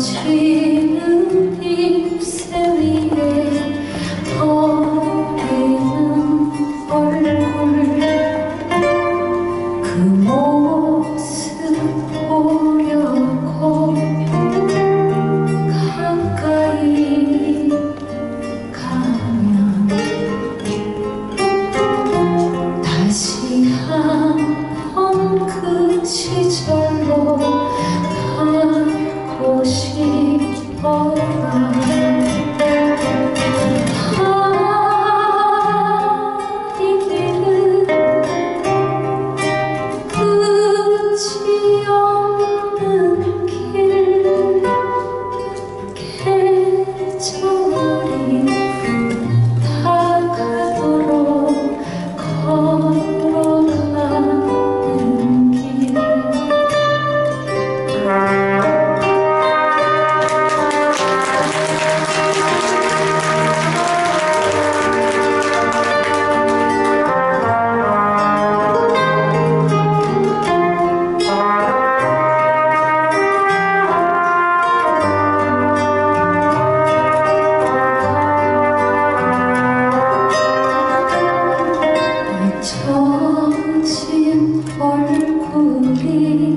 情。 비춰진 얼굴이